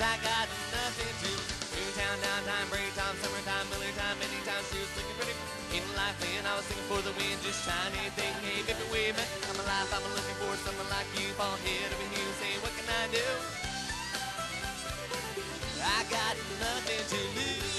Cause I got nothing to Noontown, downtime, break time, summertime, Miller time, anytime she was looking pretty. In life then I was singing for the wind, just trying anything, hey, baby, wait a minute I'm alive, I'm looking for someone like you. Fall head over heels, say, what can I do? I got nothing to lose.